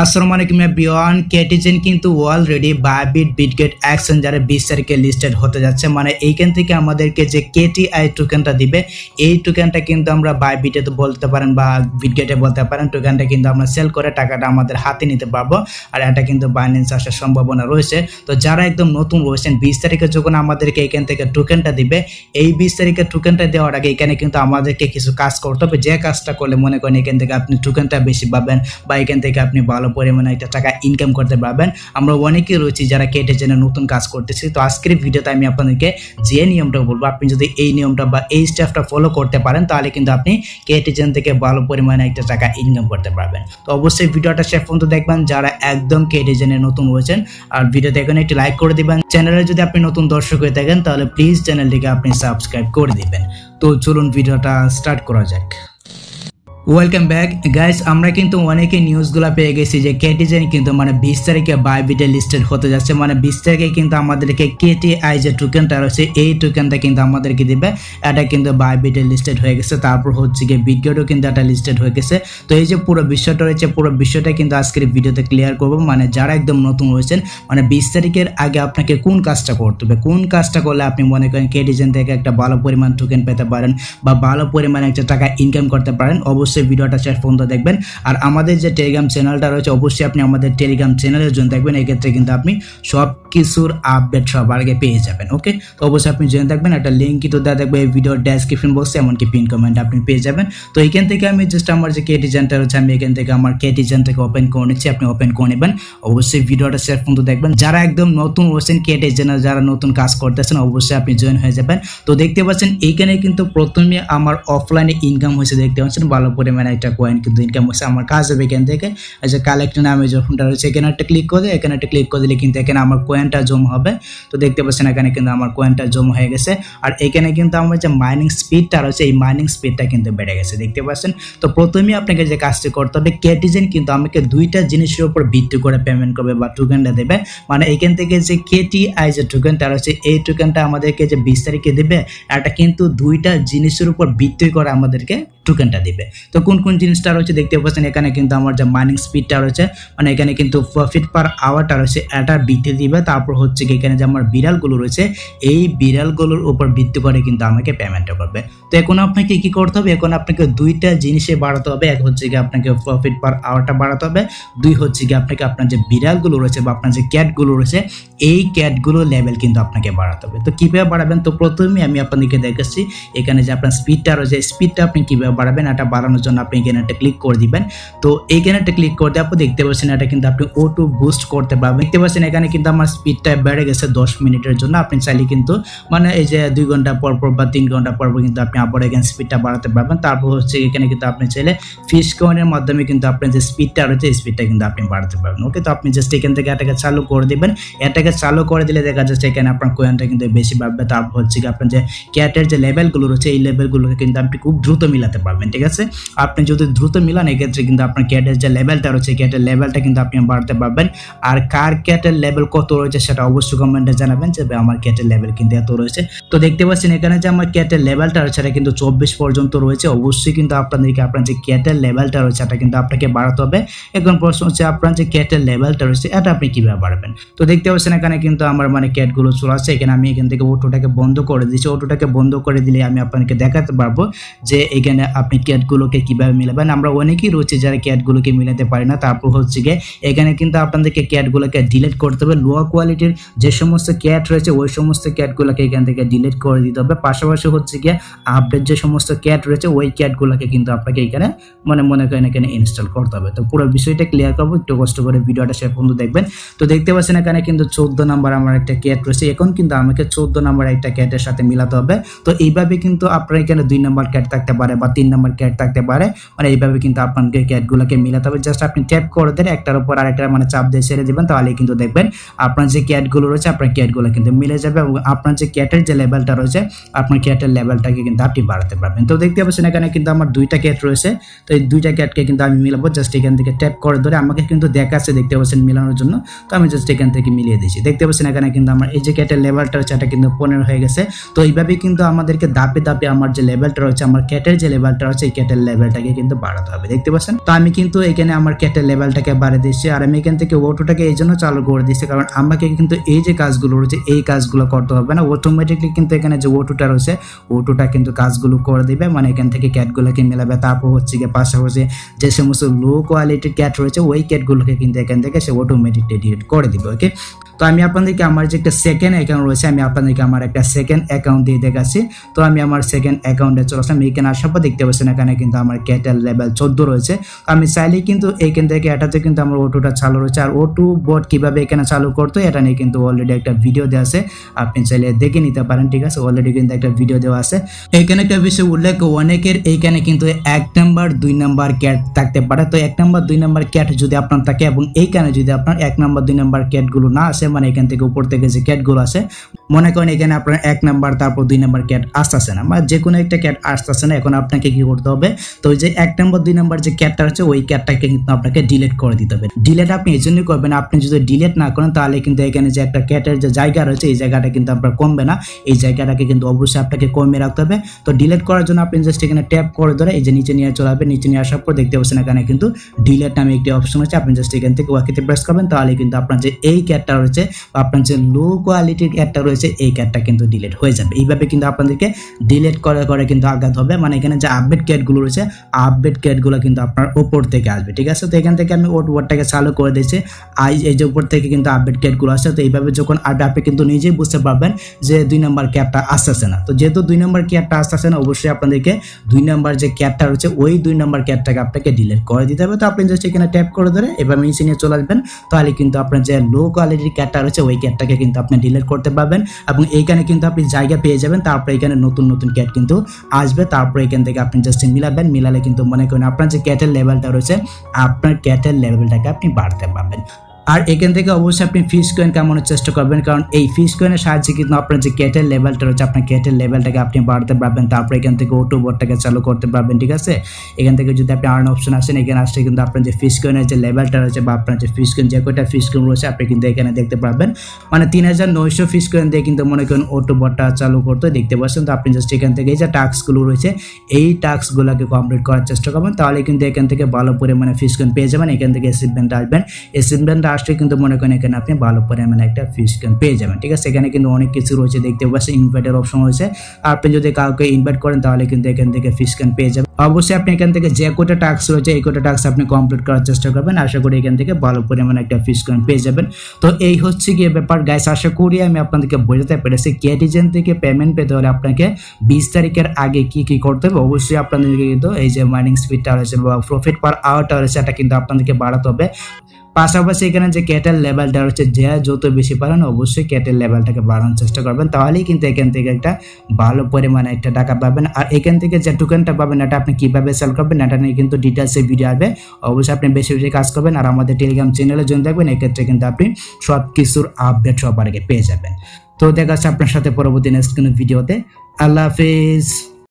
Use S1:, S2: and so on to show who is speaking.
S1: আসসালামু আলাইকুম এভরিওয়ান কেটিজেন কিন্তু অলরেডি বাইবিট বিটগেট এক্সচেঞ্জারে বিশ তারিখে লিস্টেড হতে যাচ্ছে মানে এইখান থেকে আমাদেরকে যে কেটিআই টোকেনটা দিবে, এই টোকেনটা কিন্তু আমরা বাইবিটে তো বলতে পারেন বা বিটগেটে বলতে পারেন টোকেনটা কিন্তু আমরা সেল করে টাকাটা আমাদের হাতে নিতে পারব, আর এটা কিন্তু বাইন্যান্স আসার সম্ভাবনা রয়েছে। তো যারা একদম নতুন রয়েছেন, বিশ তারিখে যখন আমাদেরকে এখান থেকে টোকেনটা দিবে, এই বিশ তারিখে টোকেনটা দেওয়ার আগে এখানে কিন্তু আমাদেরকে কিছু কাজ করতে হবে। যে কাজটা করলে মনে করেন এখান থেকে আপনি টোকেনটা বেশি পাবেন বা এখান থেকে আপনি ভালো পরিমাণে একটা টাকা ইনকাম করতে পারবেন। আমরা অনেকেই রয়েছি যারা কেটে জেনে নতুন কাজ করতেছি। তো আজকের ভিডিওতে আমি আপনাদেরকে যে নিয়মটা বলব, আপনি যদি এই নিয়মটা বা এই স্টেপটা ফলো করতে পারেন, তাহলে কিন্তু আপনি কেটে জেন থেকে ভালো পরিমাণে একটা টাকা ইনকাম করতে পারবেন। তো অবশ্যই ভিডিওটা শেষ পর্যন্ত দেখবেন, যারা একদম কেটে জেনে নতুন রয়েছেন, আর ভিডিও দেখেন একটি লাইক করে দিবেন। চ্যানেলে যদি আপনি নতুন দর্শক হয়ে থাকেন, তাহলে প্লিজ চ্যানেলটিকে আপনি সাবস্ক্রাইব করে দিবেন। তো চলুন ভিডিওটা স্টার্ট করা যাক। ওয়েলকাম ব্যাক গাইস আমরা কিন্তু অনেকে নিউজগুলো পেয়ে গেছি যে কেটিজেন কিন্তু মানে বিশ তারিখে বাইবিটে লিস্টেড হতে যাচ্ছে। মানে বিশ তারিখে কিন্তু আমাদেরকে কেটিআই যে টোকেনটা রয়েছে, এই টোকেনটা কিন্তু আমাদেরকে দিবে। এটা কিন্তু বাইবিটে লিস্টেড হয়ে গেছে। তারপর হচ্ছে গিয়ে বিটগেটও কিন্তু এটা লিস্টেড হয়ে গেছে। তো এই যে পুরো বিষয়টা রয়েছে, পুরো বিষয়টা কিন্তু আজকের ভিডিওতে ক্লিয়ার করব। মানে যারা একদম নতুন রয়েছেন মানে বিশ তারিখের আগে আপনাকে কোন কাজটা করতে হবে? কোন কাজটা করলে আপনি মনে করেন কেটিজেন থেকে একটা ভালো পরিমাণ টোকেন পেতে পারেন বা ভালো পরিমাণে একটা টাকা ইনকাম করতে পারেন? অবশ্যই অবশ্যই ভিডিওটা শেষ পর্যন্ত দেখবেন। আর আমাদের যে টেলিগ্রাম চ্যানেলটা রয়েছে, অবশ্যই আপনি আমাদের টেলিগ্রাম চ্যানেলের জন্য দেখবেন এক্ষেত্রে কিন্তু আপনি সব কিছুর আপডেট সবার আগে পেয়ে যাবেন ওকে তো অবশ্যই আপনি জেনে থাকবেন। একটা লিঙ্ক কিন্তু দেওয়া দেখবে এই ভিডিওর ডেসক্রিপশন বক্সে এমনকি পিন কমেন্ট আপনি পেয়ে যাবেন। তো এখান থেকে আমি জাস্ট আমার যে কেটিজেনটা রয়েছে, আমি এখান থেকে আমার কেটিজেনটাকে ওপেন করে নিচ্ছি, আপনি ওপেন করে নেবেন। অবশ্যই ভিডিওটা শেষ পর্যন্ত দেখবেন। যারা একদম নতুন রয়েছেন কেটিজেনার যারা নতুন কাজ করতেছেন, অবশ্যই আপনি জয়েন হয়ে যাবেন। তো দেখতে পাচ্ছেন এইখানে কিন্তু প্রথমে আমার অফলাইনে ইনকাম হয়েছে, দেখতে পাচ্ছেন, ভালো পরিমাণে একটা কয়েন কিন্তু ইনকাম হচ্ছে আমার কাজ হবে এখান থেকে। যে কালেক্ট নামে যখনটা রয়েছে, এখানে একটা ক্লিক করে, এখানে একটা ক্লিক করে দিলে কিন্তু এখানে আমার কয়েনটা জম হবে। তো দেখতে পাচ্ছেন এখানে কিন্তু আমার কয়েনটা জমা হয়ে গেছে। আর এখানে কিন্তু আমার যে মাইনিং স্পিডটা রয়েছে, এই মাইনিং স্পিডটা কিন্তু বেড়ে গেছে। দেখতে পাচ্ছেন? তো প্রথমেই আপনাকে যে কাজটি করতে হবে কেটিজেন কিন্তু আমাকে দুইটা জিনিসের উপর ভিত্তি করে পেমেন্ট করবে বা টোকেনটা দেবে। মানে এখান থেকে যে কেটিআই যে টোকেনটা রয়েছে, এই টোকেনটা আমাদেরকে যে বিশ তারিখে দেবে, এটা কিন্তু দুইটা জিনিসের উপর ভিত্তি করে আমাদেরকে টোকেনটা দিবে। তো কোন কোন জিনিসটা রয়েছে দেখতে পাচ্ছেন, এখানে কিন্তু আমার যে মাইনিং স্পিডটা রয়েছে মানে এখানে কিন্তু প্রফিট পার আওয়ারটা রয়েছে, এটা বৃদ্ধি দিবে। তারপর হচ্ছে কি এখানে যে আমার বিড়ালগুলো রয়েছে, এই বিড়ালগুলোর উপর ভিত্তি করে কিন্তু আমাকে পেমেন্টটা করবে। তো এখন আপনাকে কি করতে হবে? এখন আপনাকে দুইটা জিনিসে বাড়াতে হবে। এক হচ্ছে কি আপনাকে প্রফিট পার আওয়ারটা বাড়াতে হবে। দুই হচ্ছে কি আপনাকে আপনার যে বিড়ালগুলো রয়েছে বা আপনার যে ক্যাটগুলো রয়েছে, এই ক্যাটগুলো লেভেল কিন্তু আপনাকে বাড়াতে হবে। তো কীভাবে বাড়াবেন? তো প্রথমে আমি আপনাদেরকে দেখেছি এখানে যে আপনার স্পিডটা রয়েছে স্পিডটা আপনি কীভাবে বাড়াবেন, এটা বাড়ানোর জন্য আপনি এখানে একটা ক্লিক করে দিবেন। তো এইখানে একটা ক্লিক করতে আপনি দেখতে পাচ্ছেন এটা কিন্তু আপনি অটো বুস্ট করতে পারবেন। দেখতে পাচ্ছেন এখানে কিন্তু আমার স্পিডটা বেড়ে গেছে দশ মিনিটের জন্য। আপনি চাইলে কিন্তু মানে এই যে দুই ঘণ্টা পর পর বা তিন ঘণ্টা পর কিন্তু আপনি আবার এখানে স্পিডটা বাড়াতে পারবেন। তারপর হচ্ছে এখানে কিন্তু আপনি চাইলে ফিস কয়েনের মাধ্যমে কিন্তু আপনার যে স্পিডটা রয়েছে স্পিডটা কিন্তু আপনি বাড়াতে পারবেন। ওকে তো আপনি জাস্ট এখান থেকে এটাকে চালু করে দিবেন। এটাকে চালু করে দিলে দেখা যাচ্ছে এখানে আপনার কয়েনটা কিন্তু বেশি বাড়বে। তারপর হচ্ছে কি আপনার যে ক্যাটের যে লেভেলগুলো রয়েছে, এই লেভেলগুলোকে কিন্তু আপনি খুব দ্রুত মিলাতে পারবেন ঠিক আছে? আপনি যদি দ্রুত মিলান, এক্ষেত্রে কিন্তু আপনার ক্যাটের যে লেভেলটা রয়েছে ক্যাটের লেভেলটা কিন্তু আপনি বাড়তে পারবেন। আর কার ক্যাটের লেভেল কত রয়েছে, সেটা অবশ্যই কমেন্টে জানাবেন যে আমার ক্যাটের লেভেল কিন্তু এত রয়েছে। তো দেখতে পাচ্ছেন, এখানে যে আমার ক্যাটের লেভেলটা রয়েছে, সেটা কিন্তু চব্বিশ পর্যন্ত রয়েছে। অবশ্যই কিন্তু আপনাদেরকে আপনার যে ক্যাটের লেভেলটা রয়েছে, সেটা কিন্তু আপনাকে বাড়াতে হবে। এখন প্রশ্ন হচ্ছে, আপনার যে ক্যাটের লেভেলটা রয়েছে, এটা আপনি কীভাবে বাড়াবেন? তো দেখতে পাচ্ছেন, এখানে কিন্তু আমার মানে ক্যাটগুলো চলে আসছে। এখানে আমি এখান থেকে অটোটাকে বন্ধ করে দিচ্ছি। অটোটাকে বন্ধ করে দিলে আমি আপনাকে দেখাতে পারব যে, এখানে আপনি ক্যাটগুলোকে কীভাবে মিলাবেন? আমরা অনেকেই রয়েছে যারা ক্যাটগুলোকে মিলাতে পারি না। তারপর হচ্ছে গিয়ে, এখানে কিন্তু আপনাদেরকে ক্যাটগুলোকে ডিলিট করতে হবে। লো কোয়ালিটির যে সমস্ত ক্যাট রয়েছে, ওই সমস্ত ক্যাটগুলোকে এখান থেকে ডিলিট করে দিতে হবে। পাশাপাশি হচ্ছে গিয়ে আপডেট যে সমস্ত ক্যাট রয়েছে, ওই ক্যাটগুলোকে কিন্তু আপনাকে এখানে মনে মনে করেন এখানে ইনস্টল করতে হবে। তো পুরো বিষয়টা ক্লিয়ার করব। একটু কষ্ট করে ভিডিওটা শেষ পর্যন্ত দেখবেন। তো দেখতে পাচ্ছেন এখানে কিন্তু চোদ্দ নাম্বার আমার একটা ক্যাট রয়েছে। এখন কিন্তু আমাকে চোদ্দ নাম্বার একটা ক্যাটের সাথে মিলাতে হবে। তো এইভাবে কিন্তু আপনার এখানে দুই নাম্বার ক্যাট থাকতে পারে বা তিন নাম্বার ক্যাট থাকতে পারে। মানে এইভাবে কিন্তু আপনাকে ক্যাটগুলোকে মিলাতে হবে। জাস্ট আপনি ট্যাপ করে দেন, একটার উপর আরেকটা মানে চাপ দিয়ে ছেড়ে দেবেন তাহলে কিন্তু দেখবেন আপনার যে ক্যাটগুলো রয়েছে, আপনার ক্যাটগুলো কিন্তু মিলে যাবে এবং আপনার যে ক্যাটের যে লেভেলটা রয়েছে, আপনার ক্যাটের লেভেলটাকে কিন্তু আপনি বাড়াতে পারবেন। তো দেখতে পাচ্ছেন এখানে কিন্তু আমার দুইটা ক্যাট রয়েছে। তো এই দুইটা ক্যাটকে কিন্তু আমি মিলাবো। জাস্ট এখান থেকে ট্যাপ করে ধরে আমাকে কিন্তু দেখাচ্ছে দেখতে পাচ্ছেন মিলানোর জন্য। তো আমি জাস্ট এখান থেকে মিলিয়ে দিচ্ছি। দেখতে পাচ্ছেন এখানে কিন্তু আমার এই যে ক্যাটের লেভেলটা রয়েছে, এটা কিন্তু পনেরো হয়ে গেছে। তো এইভাবে কিন্তু আমাদেরকে দাপে দাপে আমার যে লেভেলটা রয়েছে, আমার ক্যাটের যে লেভেল লেভেলটা হচ্ছে এই ক্যাটের লেভেলটাকে কিন্তু বাড়াতে হবে। দেখতে পাচ্ছেন? তো আমি কিন্তু এখানে আমার ক্যাটেল লেভেলটাকে বাড়িয়ে দিচ্ছি আর আমি এখান থেকে ওটোটাকে এই জন্য চালু করে দিচ্ছি কারণ আমাকে কিন্তু এই যে কাজগুলো রয়েছে, এই কাজগুলো করতে হবে না। অটোমেটিকলি কিন্তু এখানে যে ওটোটা রয়েছে ওটোটা কিন্তু কাজগুলো করে দিবে। মানে এখান থেকে ক্যাটগুলোকে মেলাবে। তারপর হচ্ছে গিয়ে পাশাপাশি যে সমস্ত লো কোয়ালিটির ক্যাট রয়েছে, ওই ক্যাটগুলোকে কিন্তু এখান থেকে সে অটোমেটিকলি ডিলিট করে দিবে ওকে তো আমি আপনাদেরকে আমার যে একটা সেকেন্ড অ্যাকাউন্ট রয়েছে, আমি আপনাদেরকে আমার একটা সেকেন্ড অ্যাকাউন্ট দিয়ে দেখাচ্ছি। তো আমি আমার সেকেন্ড অ্যাকাউন্টে চলে আসলাম। এখানে আসার পর দেখতে পাচ্ছেন এখানে কিন্তু আমার ক্যাটেল লেভেল চোদ্দ রয়েছে। আমি চাইলেই কিন্তু এইখান থেকে, এটাতে কিন্তু আমার অটোটা চালু রয়েছে। আর ওটু বোর্ড কীভাবে এখানে চালু করতো এটা নিয়ে কিন্তু অলরেডি একটা ভিডিও দেওয়া আছে। আপনি চাইলে দেখে নিতে পারেন, ঠিক আছে? অলরেডি কিন্তু একটা ভিডিও দেওয়া আছে। এখানে একটা বিষয় উল্লেখ, অনেকের এইখানে কিন্তু এক নাম্বার দুই নাম্বার ক্যাট থাকতে পারে। তো এক নাম্বার দুই নাম্বার ক্যাট যদি আপনার থাকে এবং এইখানে যদি আপনার এক নাম্বার দুই নাম্বার ক্যাটগুলো না আসে মানে এখান থেকে উপর থেকে যে ক্যাটগুলো আছে, মনে করেন এখানে আপনার এক নাম্বার তারপর দুই নাম্বার ক্যাট আসতেছে না, বা যে কোনো একটা ক্যাট আসতেছে না, এখন আপনাকে কি করতে হবে? তো ওই যে এক নাম্বার দুই নাম্বার যে ক্যাটটা আছে, ওই ক্যাটটাকে কিন্তু আপনাকে ডিলেট করে দিতে হবে। ডিলেট আপনি এই জন্যই করবেন, আপনি যদি ডিলেট না করেন, তাহলে কিন্তু এখানে যে একটা ক্যাটের যে জায়গা রয়েছে, এই জায়গাটা কিন্তু আপনার কমবে না। এই জায়গাটাকে কিন্তু অবশ্যই আপনাকে কমে রাখতে হবে। তো ডিলেট করার জন্য আপনি জাস্ট এখানে ট্যাপ করে ধরে এই যে নিচে নিয়ে চলে আসবেন, নিচে নিয়ে আসার পর দেখতে পাচ্ছেন এখানে কিন্তু ডিলেট নামে একটি অপশন আছে। আপনি জাস্ট এখান থেকে ওয়াকিতে প্রেস করবেন, তাহলে কিন্তু আপনার যে এই ক্যাটটা রয়েছে বা আপনার যে লো কোয়ালিটির ক্যাটটা রয়েছে, এই ক্যাটটা কিন্তু ডিলেট হয়ে যাবে। এইভাবে কিন্তু আপনাদেরকে ডিলেট করে করে কিন্তু আঘাত হবে। মানে এখানে যে আপডেট ক্যাটগুলো রয়েছে আপডেট ক্যাটগুলো কিন্তু আপনার ওপর থেকে আসবে। ঠিক আছে? তো এখান থেকে আমি ওট ওয়ার্ডটাকে চালু করে দিয়েছি আই এই যে উপর থেকে কিন্তু আপডেট ক্যাটগুলো আসছে, তো এইভাবে যখন আপনি আপনি কিন্তু নিজেই বুঝতে পারবেন যে দুই নম্বর ক্যাটটা আসতেছে না। তো যেহেতু দুই নম্বর ক্যাটটা আসতেছে না, অবশ্যই আপনাদেরকে দুই নম্বর যে ক্যাটটা রয়েছে, ওই দুই নম্বর ক্যাটটাকে আপনাকে ডিলেট করে দিতে হবে। তো আপনি জাস্ট এখানে ট্যাপ করে ধরে এবার নিয়ে চলে আসবেন। তাহলে কিন্তু আপনার যে লো কোয়ালিটির ক্যাটটা রয়েছে, ওই ক্যাটটাকে কিন্তু আপনি ডিলিট করতে পারবেন এবং এইখানে কিন্তু আপনি জায়গা পেয়ে যাবেন, তারপরে এখানে নতুন নতুন ক্যাট কিন্তু আসবে। তারপরে এখান থেকে আপনি জাস্ট মিলাবেন, মিলালে কিন্তু মনে করেন আপনার যে ক্যাটের লেভেলটা রয়েছে, আপনার ক্যাটের লেভেলটাকে আপনি বাড়তে পারবেন। আর এখান থেকে অবশ্যই আপনি ফিস কয়েন কামানোর চেষ্টা করবেন, কারণ এই ফিস কয়েনের সাহায্যে কিন্তু আপনার যে ক্যাটের লেভেলটা রয়েছে, আপনার ক্যাটের লেভেলটাকে আপনি বাড়তে পারবেন। তারপর এখান থেকে ওটো বোর্ডটাকে চালু করতে পারবেন, ঠিক আছে? এখান থেকে যদি আপনি আর্ন অপশন আসেন, এখানে আসলে কিন্তু আপনার যে ফিস কয়েনের যে লেভেলটা রয়েছে বা আপনার যে ফিস কয়েন যে কয়টা ফিস কয়েন রয়েছে, আপনি কিন্তু এখানে দেখতে পারবেন। মানে তিন হাজার নয়শো ফিস কয়েন দিয়ে কিন্তু মনে করেন ওটো বোর্ডটা চালু করতে দেখতে পাচ্ছেন। তো আপনি জাস্ট এখান থেকে এই যে টাস্কগুলো রয়েছে, এই টাস্কগুলোকে কমপ্লিট করার চেষ্টা করবেন। তাহলে কিন্তু এখান থেকে ভালো পরিমাণে ফিস কয়েন পেয়ে যাবেন। এখান থেকে অ্যাসিভমেন্ট আসবেন। অ্যাসিভমেন্ট আসলে কিন্তু মনে করেন এখানে আপনি ভালো পরিমাণে একটা ফিস পেয়ে যাবেন, ঠিক আছে? এখানে কিন্তু অনেক কিছু রয়েছে, দেখতে পাচ্ছেন ইনভাইটের অপশন রয়েছে। আপনি যদি কাউকে ইনভাইট করেন, তাহলে কিন্তু এখান থেকে ফিস পেয়ে যাবেন। অবশ্যই আপনি এখান থেকে যে কোটা টাস্ক রয়েছে, এই কোটা টাস্ক আপনি কমপ্লিট করার চেষ্টা করবেন। আশা করি এখান থেকে ভালো পরিমাণে একটা ফিস পেয়ে যাবেন। তো এই হচ্ছে গিয়ে ব্যাপার। গাইস আশা করি আমি আপনাদেরকে বোঝাতে পেরেছি ক্যাটিজেন থেকে পেমেন্ট পেতে হলে আপনাকে বিশ তারিখের আগে কি কি করতে হবে। অবশ্যই আপনাদেরকে কিন্তু এই যে মাইনিং স্পিডটা রয়েছে বা প্রফিট পার আওয়ারটা রয়েছে, এটা কিন্তু আপনাদেরকে বাড়াতে হবে। পাশাপাশি এখানে যে ক্যাটেল লেভেলটা রয়েছে, যে যত বেশি পারেন অবশ্যই ক্যাটেল লেভেলটাকে বাড়ানোর চেষ্টা করবেন। তাহলেই কিন্তু এখান থেকে একটা ভালো পরিমাণে একটা টাকা পাবেন। আর এখান থেকে যে টোকেনটা পাবেন, এটা আপনি কীভাবে সেল করবেন, এটা নিয়ে কিন্তু ডিটেলসে ভিডিও আসবে। অবশ্যই আপনি বেশি বেশি কাজ করবেন। আর আমাদের টেলিগ্রাম চ্যানেলে জয়েন থাকবেন, এক্ষেত্রে কিন্তু আপনি সব কিছুর আপডেট সবার আগে পেয়ে যাবেন। তো দেখা আপনার সাথে পরবর্তী নেক্সট কোনো ভিডিওতে আল্লাহ হাফিজ।